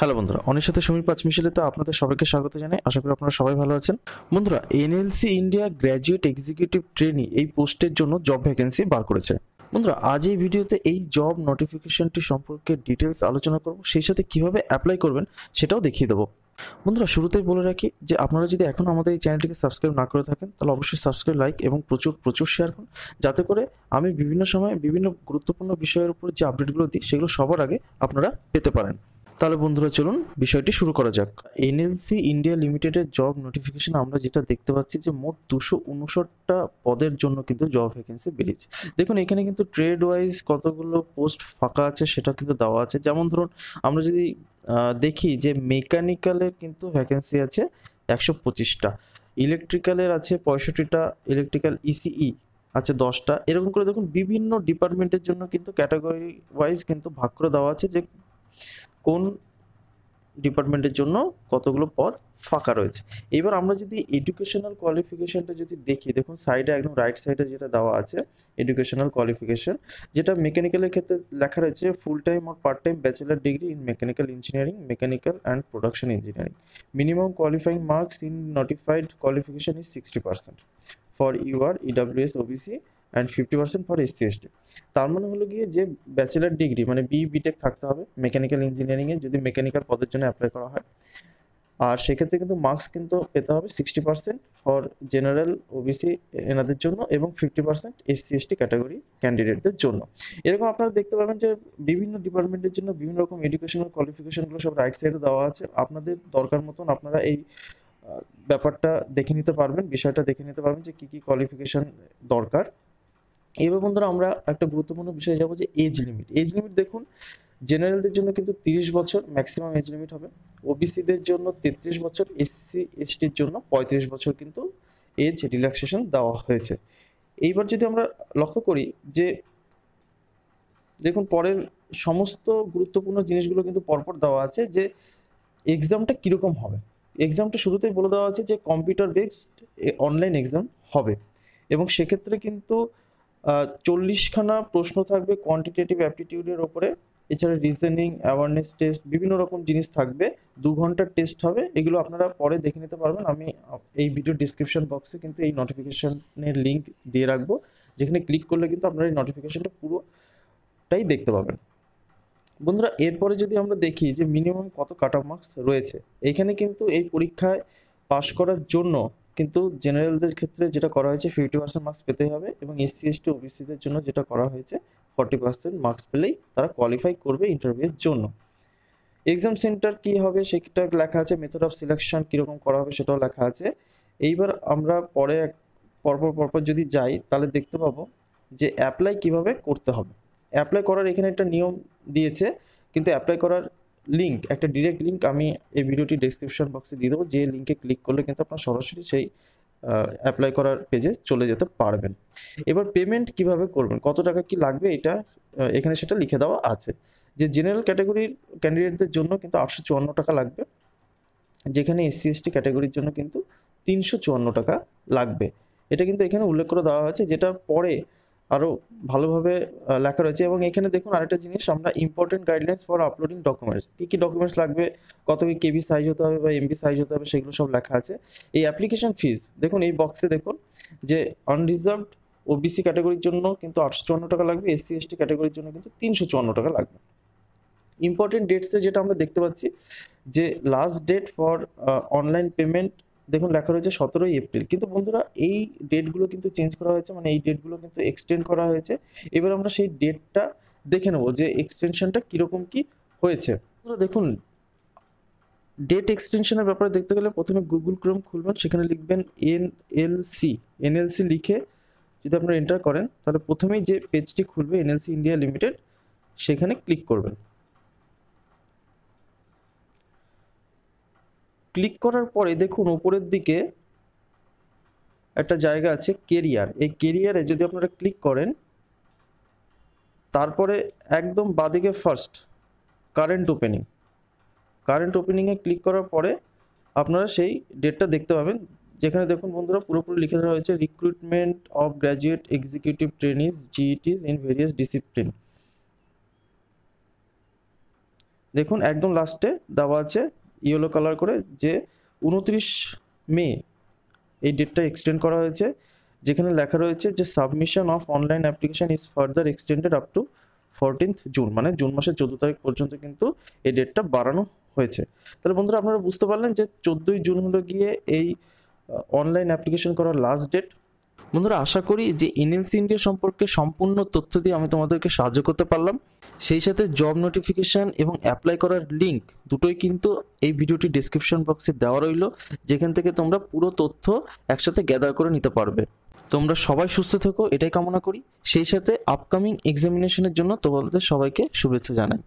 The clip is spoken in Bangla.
হ্যালো বন্ধুরা সাথে সমীর পাঁচ মিশেলেতে আপনাদের সবাইকে স্বাগত জানাই। আশা করি আপনারা সবাই ভালো আছেন। বন্ধুরা, NLC India graduate executive trainee এই পোস্টের জন্য জব ভ্যাকেন্সি বার করেছে। বন্ধুরা, আজ এই ভিডিওতে এই জব নোটিফিকেশনটি সম্পর্কে ডিটেলস আলোচনা করব, সেই সাথে কীভাবে অ্যাপ্লাই করবেন সেটাও দেখিয়ে দেবো। বন্ধুরা, শুরুতেই বলে রাখি যে আপনারা যদি এখন আমাদের এই চ্যানেলটিকে সাবস্ক্রাইব না করে থাকেন, তাহলে অবশ্যই সাবস্ক্রাইব, লাইক এবং প্রচুর প্রচুর শেয়ার করুন। যাতে করে আমি বিভিন্ন সময় বিভিন্ন গুরুত্বপূর্ণ বিষয়ের উপর যে আপডেটগুলো দিই, সেগুলো সবার আগে আপনারা পেতে পারেন। তাহলে বন্ধুরা চলুন বিষয়টি শুরু করা যাক। এনএলসি ইন্ডিয়া লিমিটেডের জব নোটিফিকেশন আমরা যেটা দেখতে পাচ্ছি যে মোট দুশো উনষটটা পদের জন্য কিন্তু জব ভ্যাকেন্সি বেরিয়েছে। দেখুন, এখানে কিন্তু ট্রেড ওয়াইজ কতগুলো পোস্ট ফাঁকা আছে সেটা কিন্তু দেওয়া আছে। যেমন ধরুন, আমরা যদি দেখি যে মেকানিক্যালের কিন্তু ভ্যাকেন্সি আছে একশো পঁচিশটা ইলেকট্রিক্যালের আছে পঁয়ষট্টিটা ইলেকট্রিক্যাল ইসিই আছে দশটা। এরকম করে দেখুন, বিভিন্ন ডিপার্টমেন্টের জন্য কিন্তু ক্যাটাগরি ওয়াইজ কিন্তু ভাগ করে দেওয়া আছে যে কোন ডিপার্টমেন্টের জন্য কতগুলো পদ ফাঁকা রয়েছে। এবার আমরা যদি এডুকেশনাল কোয়ালিফিকেশনটা যদি দেখি, দেখুন সাইডে একদম রাইট সাইডে যেটা দেওয়া আছে, এডুকেশনাল কোয়ালিফিকেশন, যেটা মেকানিক্যালের ক্ষেত্রে লেখা রয়েছে full time R part time bachelor degree in mechanical engineering mechanical and production engineering minimum qualifying marks in notified qualification is sixty percent for UR EWS OBC and fifty percent for SC ST তার মানে হলো গিয়ে যে ব্যাচেলার ডিগ্রি মানে বি বিটেক থাকতে হবে মেকানিক্যাল ইঞ্জিনিয়ারিংয়ে যদি মেকানিক্যাল পদের জন্য অ্যাপ্লাই করা হয়। আর সেক্ষেত্রে কিন্তু মার্কস কিন্তু পেতে হবে sixty percent for general OBC এনাদের জন্য এবং fifty percent SC ST category ক্যান্ডিডেটদের জন্য। এরকম আপনারা দেখতে পাবেন যে বিভিন্ন ডিপার্টমেন্টের জন্য বিভিন্ন রকম এডুকেশনাল কোয়ালিফিকেশনগুলো সব রাইট সাইডে দেওয়া আছে। আপনাদের দরকার মতন আপনারা এই ব্যাপারটা দেখে নিতে পারবেন, বিষয়টা দেখে নিতে পারবেন যে কী কী কোয়ালিফিকেশন দরকার। এবার বন্ধুরা আমরা একটা গুরুত্বপূর্ণ বিষয়ে যাব যে এজ লিমিট এজ লিমিট দেখুন জেনারেলদের জন্য কিন্তু তিরিশ বছর ম্যাক্সিমাম এজ লিমিট হবে। ওবিসিদের জন্য তেত্রিশ বছর এসসি এসটির জন্য পঁয়ত্রিশ বছর কিন্তু এজ রিল্যাক্সেশন দেওয়া হয়েছে। এইবার যদি আমরা লক্ষ্য করি যে, দেখুন পরের সমস্ত গুরুত্বপূর্ণ জিনিসগুলো কিন্তু পরপর দেওয়া আছে যে এক্সামটা কীরকম হবে? এক্সামটা শুরুতেই বলে দেওয়া আছে যে কম্পিউটার বেসড অনলাইন এক্সাম হবে। এবং সেক্ষেত্রে কিন্তু চল্লিশখানা প্রশ্ন থাকবে কোয়ান্টিটেটিভ অ্যাপটিটিউডের ওপরে। এছাড়া রিজনিং অ্যাওয়ারনেস টেস্ট বিভিন্ন রকম জিনিস থাকবে। দু ঘণ্টার টেস্ট হবে। এগুলো আপনারা পরে দেখে নিতে পারবেন। আমি এই ভিডিও ডিসক্রিপশন বক্সে কিন্তু এই নোটিফিকেশনের লিঙ্ক দিয়ে রাখব। যেখানে ক্লিক করলে কিন্তু আপনারা এই নোটিফিকেশনটা পুরোটাই দেখতে পাবেন। বন্ধুরা, এরপরে যদি আমরা দেখি যে মিনিমাম কত কাট অফ মার্কস রয়েছে এইখানে কিন্তু এই পরীক্ষায় পাশ করার জন্য কিন্তু জেনারেলদের ক্ষেত্রে যেটা করা হয়েছে ফিফটি পার্সেন্ট মার্কস পেতে হবে এবং এসসি এসটি ওবিসিদের জন্য যেটা করা হয়েছে ফর্টি পার্সেন্ট মার্কস পেলেই তারা কোয়ালিফাই করবে ইন্টারভিউয়ের জন্য। এক্সাম সেন্টার কী হবে সেটা লেখা আছে মেথড অফ সিলেকশন কীরকম করা হবে সেটাও লেখা আছে। এইবার আমরা পরে পরপর পরপর যদি যাই, তাহলে দেখতে পাবো যে অ্যাপ্লাই কীভাবে করতে হবে। অ্যাপ্লাই করার এখানে একটা নিয়ম দিয়েছে, কিন্তু অ্যাপ্লাই করার লিঙ্ক একটা ডিরেক্ট লিঙ্ক আমি এই ভিডিওটি ডেসক্রিপশন বক্সে দিয়ে দেবো। যে লিঙ্কে ক্লিক করলে কিন্তু আপনার সরাসরি সেই অ্যাপ্লাই করার পেজে চলে যেতে পারবেন। এবার পেমেন্ট কীভাবে করবেন? কত টাকা কি লাগবে? এটা এখানে সেটা লিখে দেওয়া আছে। যে জেনারেল ক্যাটাগরির ক্যান্ডিডেটদের জন্য কিন্তু আটশো চুয়ান্ন টাকা লাগবে। যেখানে এসসি এসটি ক্যাটাগরির জন্য কিন্তু তিনশো চুয়ান্ন টাকা লাগবে। এটা কিন্তু এখানে উল্লেখ করে দেওয়া হয়েছে, যেটা পরে আরও ভালোভাবে লেখা রয়েছে এবং এখানে দেখুন আরেকটা জিনিস, আমরা important guidelines for uploading documents কী কী ডকুমেন্টস লাগবে, কত কি কেবি সাইজ হতে হবে বা এমবি সাইজ হতে হবে, সেগুলো সব লেখা আছে। এই অ্যাপ্লিকেশন ফিস দেখুন এই বক্সে দেখুন যে আনরিজার্ভড ওবিসি ক্যাটাগরির জন্য কিন্তু আটশো চুয়ান্ন টাকা লাগবে এসসি এসটি ক্যাটাগরির জন্য কিন্তু তিনশো চুয়ান্ন টাকা লাগবে। ইম্পর্টেন্ট ডেটসে যেটা আমরা দেখতে পাচ্ছি যে last date for online payment দেখুন, লেখা রয়েছে সতেরোই এপ্রিল। কিন্তু বন্ধুরা, এই ডেটগুলো কিন্তু চেঞ্জ করা হয়েছে মানে এই ডেটগুলো কিন্তু এক্সটেন্ড করা হয়েছে। এবার আমরা সেই ডেটটা দেখে নেব যে এক্সটেনশনটা কীরকম কি হয়েছে। দেখুন, ডেট এক্সটেনশনের ব্যাপারে দেখতে গেলে প্রথমে গুগল ক্রোম খুলবেন, সেখানে লিখবেন এন এনএলসি লিখে যদি আপনারা এন্টার করেন, তাহলে প্রথমেই যে পেজটি খুলবে, এনএলসি ইন্ডিয়া লিমিটেড, সেখানে ক্লিক করবেন। ক্লিক করার পরে দেখুন উপরের দিকে একটা জায়গা আছে কেরিয়ার এই কেরিয়ারে যদি আপনারা ক্লিক করেন, তারপরে একদম বাদিকে ফার্স্ট কারেন্ট ওপেনিং কারেন্ট ওপেনিংয়ে ক্লিক করার পরে আপনারা সেই ডেটটা দেখতে পাবেন। যেখানে দেখুন বন্ধুরা পুরোপুরি লিখে দেওয়া হয়েছে recruitment of graduate executive trainees GETs in various discipline দেখুন একদম লাস্টে দেওয়া আছে ইয়েলো কালার করে যে উনত্রিশ মে এই ডেটটা এক্সটেন্ড করা হয়েছে, যেখানে লেখা রয়েছে যে submission of online application is further extended up to fourteenth June মানে জুন মাসের চোদ্দ তারিখ পর্যন্ত কিন্তু এই ডেটটা বাড়ানো হয়েছে। তাহলে বন্ধুরা, আপনারা বুঝতে পারলেন যে চোদ্দোই জুন হলো গিয়ে এই অনলাইন অ্যাপ্লিকেশন করার লাস্ট ডেট বন্ধুরা, আশা করি যে এনএলসি ইন্ডিয়া সম্পর্কে সম্পূর্ণ তথ্য দিয়ে আমি তোমাদেরকে সাহায্য করতে পারলাম। সেই সাথে জব নোটিফিকেশান এবং অ্যাপ্লাই করার লিঙ্ক দুটোই কিন্তু এই ভিডিওটি ডিসক্রিপশন বক্সে দেওয়া রইল, যেখান থেকে তোমরা পুরো তথ্য একসাথে গ্যাদার করে নিতে পারবে। তোমরা সবাই সুস্থ থেকো, এটাই কামনা করি। সেই সাথে আপকামিং এক্সামিনেশনের জন্য তোমাদের সবাইকে শুভেচ্ছা জানাই।